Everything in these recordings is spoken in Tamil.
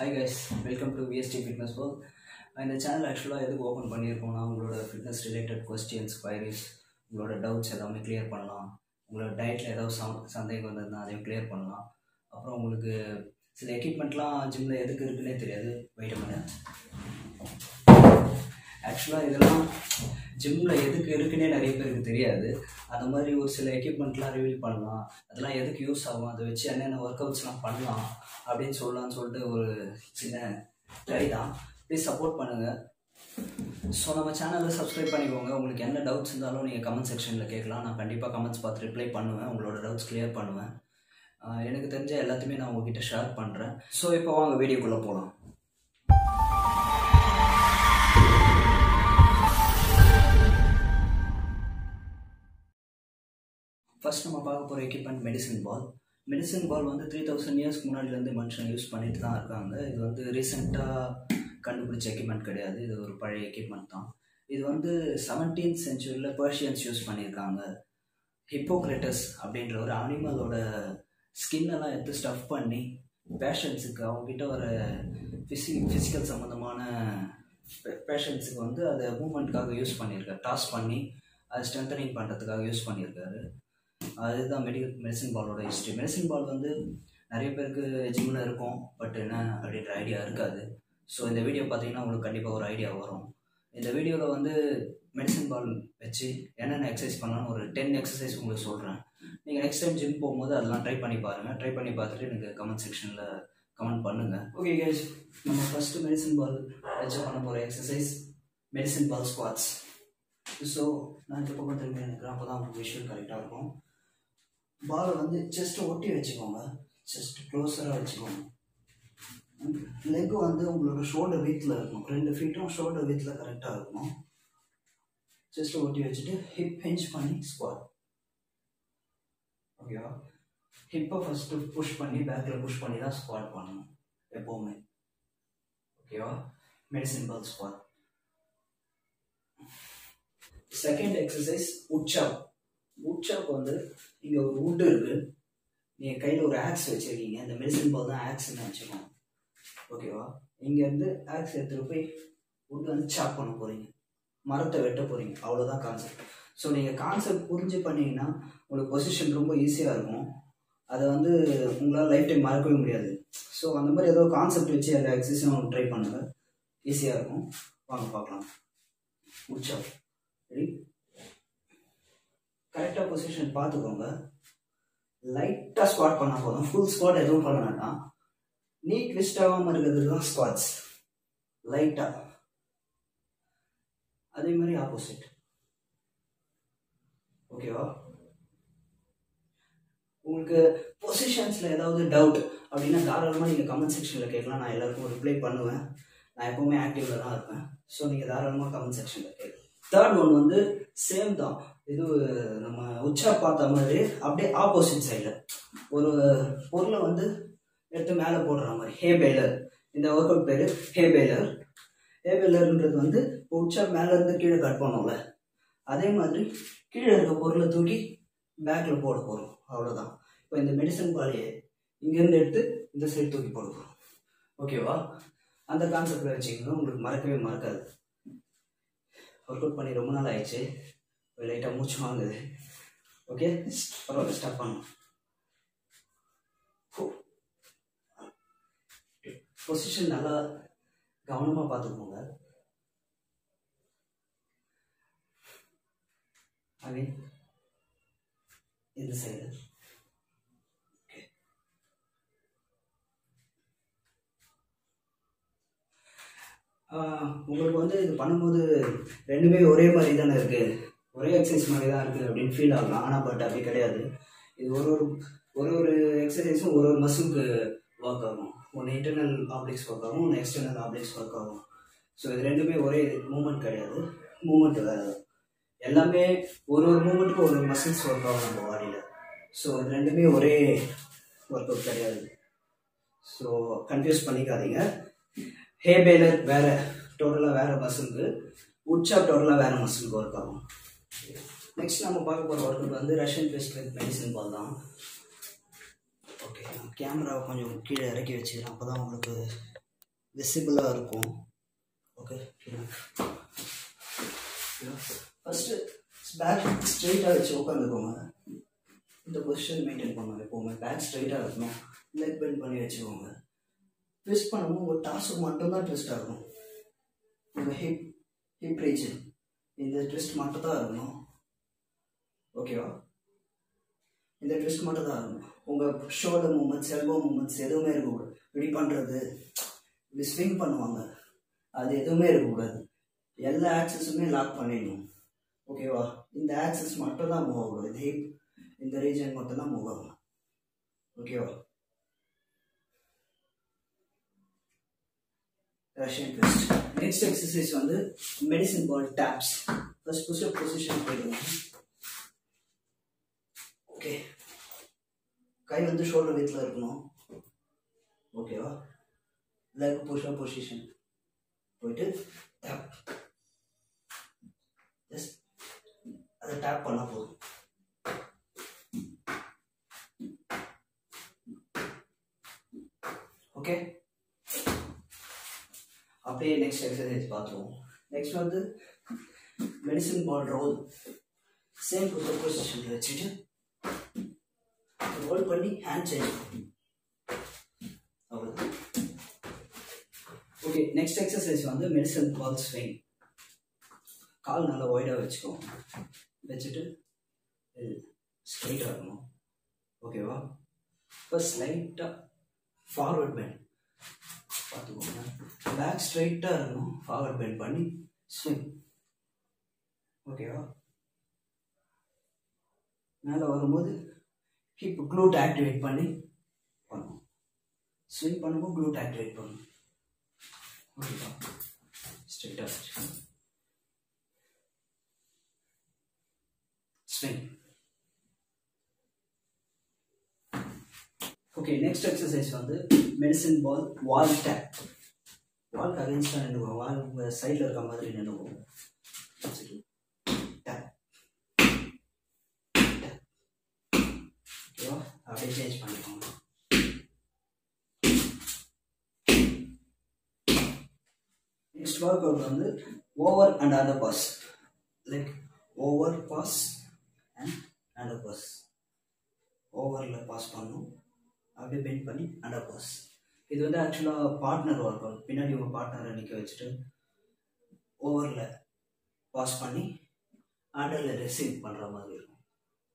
Hi guys welcome to VST fitness world இந்த சேனல் ஆக்சுவலாக எதுக்கு ஓப்பன் பண்ணியிருக்கோம்னா உங்களோட ஃபிட்னஸ் ரிலேட்டட் கொஸ்டின்ஸ் குவைரிஸ் உங்களோட டவுட்ஸ் எல்லாமே கிளியர் பண்ணலாம். உங்களோட டயட்டில் ஏதாவது சம் சந்தேகம் வந்ததுன்னா அதையும் கிளியர் பண்ணலாம். அப்புறம் உங்களுக்கு சில எக்யூப்மெண்ட்லாம் ஜிம்மில் எதுக்கு இருக்குன்னே தெரியாது. வெயிட் ஆக்சுவலாக இதெல்லாம் ஜிம்மில் எதுக்கு இருக்குன்னே நிறைய பேருக்கு தெரியாது. அந்த மாதிரி ஒரு சில எக்யூப்மெண்ட்லாம் ரிவீல் பண்ணலாம். அதெல்லாம் எதுக்கு யூஸ் ஆகும்? அதை வச்சு என்னென்ன ஒர்க் அவுட்ஸ்லாம் பண்ணலாம்? அப்படின்னு சொல்லலாம்னு சொல்லிட்டு ஒரு சின்ன ட்ரை தான். ப்ளீஸ் சப்போர்ட் பண்ணுங்கள் ஸோ நம்ம சேனலை சப்ஸ்கிரைப் பண்ணிக்கோங்க. உங்களுக்கு என்ன டவுட்ஸ் இருந்தாலும் நீங்கள் கமெண்ட் செக்ஷனில் கேட்கலாம். நான் கண்டிப்பாக கமெண்ட்ஸ் பார்த்து ரிப்ளை பண்ணுவேன். உங்களோட டவுட்ஸ் கிளியர் பண்ணுவேன். எனக்கு தெரிஞ்ச எல்லாத்தையுமே நான் உங்ககிட்ட ஷேர் பண்ணுறேன் ஸோ இப்போ வாங்க வீடியோக்குள்ளே போகலாம் ஃபஸ்ட் நம்ம பார்க்க போகிற equipment medicine ball medicine ball வந்து த்ரீ தௌசண்ட் இயர்ஸ்க்கு முன்னாடிலேருந்து மனுஷன் யூஸ் பண்ணிட்டு தான் இருக்காங்க. இது வந்து ரீசெண்டாக கண்டுபிடிச்ச எக்யூப்மெண்ட் கிடையாது. இது ஒரு பழைய எக்யூப்மெண்ட் தான். இது வந்து செவன்டீன்த் சென்ச்சுரியில் பர்ஷியன்ஸ் யூஸ் பண்ணியிருக்காங்க. ஹிப்போக்ரேட்டஸ் அப்படின்ற ஒரு அனிமலோட ஸ்கின்னெல்லாம் எடுத்து ஸ்டஃப் பண்ணி பேஷண்ட்ஸுக்கு அவங்ககிட்ட வர ஃபிசி ஃபிசிக்கல் சம்மந்தமான பேஷண்ட்ஸுக்கு வந்து அதை மூமெண்ட்காக யூஸ் பண்ணியிருக்காரு. டாஸ் பண்ணி அதை ஸ்ட்ரென்தனிங் பண்ணுறதுக்காக யூஸ் பண்ணியிருக்காரு. அதுதான் மெடிக்கல் மெடிசன் பாலோட ஹிஸ்ட்ரி மெடிசன் பால் வந்து நிறைய பேருக்கு ஜிம்மில் இருக்கும். பட் என்ன அப்படின்ற ஐடியா இருக்காது. ஸோ இந்த வீடியோ பார்த்தீங்கன்னா உங்களுக்கு கண்டிப்பாக ஒரு ஐடியா வரும். இந்த வீடியோவில் வந்து மெடிசன் பால் வச்சு என்னென்ன எக்ஸசைஸ் பண்ணலாம்னு ஒரு டென் எக்ஸசைஸ் உங்களுக்கு சொல்கிறேன் நீங்கள் நெக்ஸ்ட் டைம் ஜிம் போகும்போது அதெல்லாம் ட்ரை பண்ணி பாருங்கள் ட்ரை பண்ணி பார்த்துட்டு எனக்கு கமெண்ட் செக்ஷனில் கமெண்ட் பண்ணுங்கள் ஓகே கேஸ் நம்ம ஃபஸ்ட்டு மெடிசன் பால் வச்சு பண்ண போகிற exercise medicine ball squats so நான் இந்த பக்கம் திரும்பி எனக்கு அப்போ தான் உங்களுக்கு விஷயம் கரெக்டாக இருக்கும். பாலை வந்து செஸ்ட்டை ஒட்டி வச்சுக்கோங்க. செஸ்ட் க்ளோஸராக வச்சுக்கோங்க. லெக் வந்து உங்களோட ஷோல்டர் வீட்டில் இருக்கும் ரெண்டு ஃபீட்டும் ஷோல்டர் வீட்டில் கரெக்டாக இருக்கணும். செஸ்ட்டை ஒட்டி வச்சுட்டு ஹிப் ஹெஞ்ச் பண்ணி ஸ்குவாட் ஓகேவா ஹிப்பை ஃபஸ்ட்டு புஷ் பண்ணி பேக்கில் புஷ் பண்ணி தான் ஸ்குவாட் பண்ணணும். எப்போவுமே. ஓகேவா medicine ball squat second exercise உச்சா உட்சாப் வந்து இங்கே ஒரு வுட்டு இருக்கு. நீங்கள் கையில் ஒரு ஆக்ஸ் வச்சுருக்கீங்க. இந்த மெடிசன் பால் தான் ஆக்ஸ்ன்னு வச்சுக்கோங்க ஓகேவா இங்கேருந்து ஆக்ஸ் எடுத்துகிட்டு போய் வுட் வந்து சாப் பண்ண போகிறீங்க மரத்தை வெட்ட போகிறீங்க அவ்வளோதான் கான்செப்ட் ஸோ நீங்கள் கான்செப்ட் புரிஞ்சு பண்ணீங்கன்னா உங்களுக்கு பொசிஷன் ரொம்ப ஈஸியாக இருக்கும். அதை வந்து உங்களால் லைஃப் டைம் மறக்கவே முடியாது. ஸோ அந்த மாதிரி ஏதோ கான்செப்ட் வச்சு அந்த எக்ஸசைஸும் ட்ரை பண்ணுங்கள் ஈஸியாக இருக்கும். வாங்க பார்க்கலாம். உட்சாப் கரெக்டாக பொசிஷன் பார்த்துக்கோங்க. லைட்டாக ஸ்குவாட் பண்ணால் போதும். ஃபுல் ஸ்குவாட் எதுவும் பண்ண வேண்டாம். நீ ட்விஸ்ட் ஆகாமல் இருக்கிறது தான் ஸ்குவாட்ஸ் லைட்டாக அதே மாதிரி ஆப்போசிட் ஓகேவா உங்களுக்கு பொசிஷன்ஸில் ஏதாவது டவுட் அப்படின்னா தாராளமாக நீங்கள் கமெண்ட் செக்ஷனில் கேட்கலாம். நான் எல்லாருக்கும் ரிப்ளை பண்ணுவேன். நான் எப்போவுமே ஆக்டிவில் தான் இருப்பேன். ஸோ நீங்கள் தாராளமாக கமெண்ட் செக்ஷனில் கேட்கலாம் தேர்ட் ஒன் வந்து சேம் தான். இது நம்ம உச்சா பார்த்த மாதிரி அப்படியே ஆப்போசிட் சைடில் ஒரு பொருளை வந்து எடுத்து மேலே போடுற மாதிரி. ஹே பேலர் இந்த ஒர்க் அவுட் பேர் ஹே பேலர் ஹே பேலர்ன்றது வந்து உச்சா மேலேருந்து கீழே கட் பண்ணோம்ல. அதே மாதிரி கீழே இருக்க பொருளை தூக்கி பேக்கில் போட போகிறோம் அவ்வளோதான் இப்போ இந்த மெடிசன் பாலியை இங்கேருந்து எடுத்து இந்த சைடு தூக்கி போட போகிறோம் ஓகேவா அந்த கான்செப்டில் வச்சிங்கன்னா உங்களுக்கு மறக்கவே மறக்காது. ஒர்க் அவுட் பண்ணி ரொம்ப நாள் ஆயிடுச்சு. லைட்டாக மூச்சு வாங்குது. ஓகே பரவாயில்ல ஸ்டாப் பண்ணும் பொசிஷன் நல்லா கவனமாக பார்த்துக்கோங்க. அதே இந்த சைடு உங்களுக்கு வந்து இது பண்ணும்போது ரெண்டுமே ஒரே மாதிரி தானே இருக்குது ஒரே எக்ஸசைஸ் மாதிரி தான் இருக்குது அப்படின்னு ஃபீல் ஆகலாம் ஆனால் பட் அப்படி கிடையாது. இது ஒரு ஒரு ஒரு ஒரு எக்ஸசைஸும் ஒரு ஒரு மசிலுக்கு ஒர்க் ஆகும். ஒன்று இன்டர்னல் ஆப்ளிக்ஸ் ஒர்க் ஆகும் ஒன்று எக்ஸ்டர்னல் ஆப்ளிக்ஸ் ஒர்க் ஆகும். ஸோ இது ரெண்டுமே ஒரே மூமெண்ட் கிடையாது. மூமெண்ட் வேறு எல்லாமே ஒரு ஒரு மூமெண்ட்டுக்கும் ஒரு ஒரு மசில்ஸ் ஒர்க் ஆகும் நம்ம பாடியில் ஸோ இது ரெண்டுமே ஒரே ஒர்க் அவுட் கிடையாது. ஸோ கன்ஃபியூஸ் பண்ணிக்காதீங்க. ஹே பேலர் வேறு டோட்டலாக வேறு மசிலுக்கு உட்சாப் டோட்டலாக வேறு மசிலுக்கு ஒர்க் ஆகும். நெக்ஸ்ட் நம்ம பார்க்க போகிற ஒர்க் அவுட் வந்து ரஷ்யன் பேஸ்ட் மெடிசன் பால் தான். ஓகே கேமராவை கொஞ்சம் கீழே இறக்கி வச்சுக்கிறேன். அப்போ தான் உங்களுக்கு விசிபிளாக இருக்கும். ஓகே ஃபஸ்ட்டு பேக் ஸ்ட்ரெயிட்டாக வச்சு உட்காந்துக்கோங்க இந்த பொசிஷன் மெயின்டைன் பண்ணுங்க எப்போவுமே பேக் ஸ்ட்ரெயிட்டாக இருக்கணும் லெக் பெண்ட் பண்ணி வச்சுக்கோங்க. ட்விஸ்ட் பண்ணும்போது உங்கள் டாஸ்க்கு மட்டும்தான் ட்விஸ்ட் ஆகும். உங்கள் ஹிப் ஹிப் ரீஜன் இந்த ட்விஸ்ட் மட்டும் தான் இருக்கணும் ஓகேவா இந்த ட்விஸ்ட் மட்டும் தான் இருக்கணும். உங்கள் ஷோல்டர் மூமெண்ட்ஸ் எல்போ மூமெண்ட்ஸ் எதுவுமே இருக்கக்கூடாது. இப்படி பண்ணுறது இப்படி ஸ்விங் பண்ணுவாங்க. அது எதுவுமே இருக்கக்கூடாது. எல்லா ஆக்சஸுமே லாக் பண்ணிடணும். ஓகேவா இந்த ஆக்சஸ் மட்டும் தான் மூவ் ஆகும் இந்த ஹிப் இந்த ரீஜன் மட்டும் தான் மூவ் ஆகும் ஓகேவா ரஷ்யன் ட்விஸ்ட் நெக்ஸ்ட் எக்ஸசைஸ் வந்து medicine ball taps first pushup position போயிடுவோம். ஓகே கை வந்து ஷோல்டர் வித்தில் இருக்கணும். ஓகேவா லெக் புஷ்அப் பொசிஷன் போயிட்டு டேப் ஜஸ்ட் அதை டேப் பண்ணால் போதும் ஓகே அப்படியே நெக்ஸ்ட் எக்ஸசைஸ் பார்த்துருவோம் நெக்ஸ்ட் வந்து மெடிசன் பால் ரோல் சேம் பொசிஷனில் வச்சுட்டு ரோல் பண்ணி ஹேண்ட் சேஞ்ச் அவ்வளோதான் ஓகே நெக்ஸ்ட் எக்ஸசைஸ் வந்து மெடிசன் பால் ஸ்விங் கால் நல்லா ஒய்டாக வச்சுக்கோ. வச்சுட்டு ஸ்ட்ரைட்டாக இருக்கணும். ஓகேவா ஃபர்ஸ்ட் லைட்டாக ஃபார்வர்ட் பேண்ட் பார்த்துக்கோங்க. பேக் ஸ்ட்ரைட்டாக இருக்கணும் ஃபார்வர்ட் பெண்ட் பண்ணி ஸ்விங் ஓகேவா மேலே வரும்போது ஹிப் க்ளூட் ஆக்டிவேட் பண்ணி பண்ணும் ஸ்விங் பண்ணும்போது க்ளூட் ஆக்டிவேட் பண்ணும் ஓகேவா ஸ்ட்ரைட்டாக வச்சுக்கோங்க ஸ்விங் ஓகே நெக்ஸ்ட் எக்ஸசைஸ் வந்து மெடிசன் பால் வால் டேப் வால்க்கு அகேன்ஸ்டாக நின்றுவோம் வால் சைடில் இருக்க மாதிரி நின்றுவோம் டேப் ஓகேவா அப்படியே சேஞ்ச் பண்ணிக்கோங்க. நெக்ஸ்ட் ஒர்க் அவுட் வந்து over and under pass like over pass and under pass ஓவரில் பாஸ் பண்ணணும் அப்படியே பெண்ட் பண்ணி அண்டர் பாஸ் இது வந்து ஆக்சுவலாக பார்ட்னர் ஒர்க் அவுட் பின்னாடி உங்கள் பார்ட்னரை நிற்க வச்சுட்டு ஓவரில் பாஸ் பண்ணி அண்டரில் ரெசீவ் பண்ணுற மாதிரி இருக்கும்.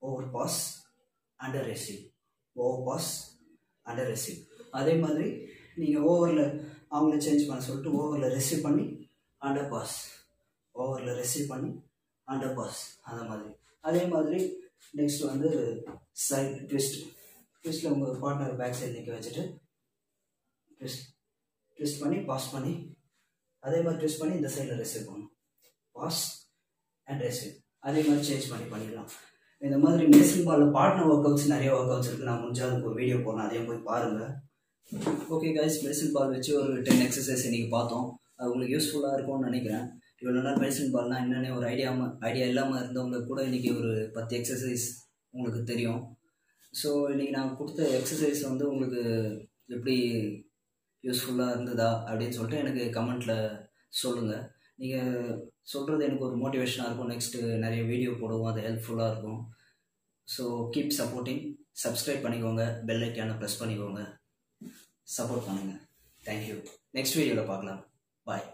Over pass under receive over pass under receive அதே மாதிரி நீங்கள் ஓவரில் அவங்கள சேஞ்ச் பண்ண சொல்லிட்டு ஓவரில் ரெசீவ் பண்ணி அண்டர் பாஸ் ஓவரில் ரெசீவ் பண்ணி அண்டர் பாஸ் அந்த மாதிரி. அதே மாதிரி நெக்ஸ்ட் வந்து சைட் ட்விஸ்ட் ட்விஸ்ட்டில் உங்கள் பார்ட்னர் பேக் சைடு நிற்க வச்சுட்டு ட்விஸ்ட் ட்விஸ்ட் பண்ணி பாஸ் பண்ணி அதே மாதிரி ட்விஸ்ட் பண்ணி இந்த சைடில் ரிசீவ் பண்ணணும் பாஸ் அண்ட் ரிசீவ் அதே மாதிரி சேஞ்ச் பண்ணி பண்ணிக்கலாம். இந்த மாதிரி மெடிசன் பாலில் பார்ட்னர் ஒர்க் அவுட்ஸ் நிறைய ஒர்க் அவுட்ஸ் இருக்குது நான் முடிஞ்சால் அதுக்கு ஒரு வீடியோ போடணும் அதையும் போய் பாருங்கள் ஓகே கைஸ் மெடிசன் பால் வச்சு ஒரு டென் எக்ஸசைஸ் இன்றைக்கி பார்த்தோம். அது உங்களுக்கு யூஸ்ஃபுல்லாக இருக்கும்னு நினைக்கிறேன். இவ்வளோ நாள் மெடிசன் பால்னால் என்னென்ன ஒரு ஐடியா ஐடியா இல்லாமல் இருந்தவங்களுக்கு கூட இன்றைக்கி ஒரு பத்து எக்ஸசைஸ் உங்களுக்கு தெரியும். ஸோ இன்றைக்கி நான் கொடுத்த எக்ஸசைஸ் வந்து உங்களுக்கு எப்படி யூஸ்ஃபுல்லாக இருந்ததா அப்படின்னு சொல்லிட்டு எனக்கு கமெண்ட்டில் சொல்லுங்கள் நீங்கள் சொல்கிறது எனக்கு ஒரு மோட்டிவேஷனாக இருக்கும். நெக்ஸ்ட்டு நிறைய வீடியோ போடுவோம். அது ஹெல்ப்ஃபுல்லாக இருக்கும். ஸோ கீப் சப்போர்ட்டிங் சப்ஸ்கிரைப் பண்ணிக்கோங்க. பெல் ஐக்கானை ப்ரெஸ் பண்ணிக்கோங்க. சப்போர்ட் பண்ணுங்கள் தேங்க்யூ நெக்ஸ்ட் வீடியோவில் பார்க்கலாம். பாய்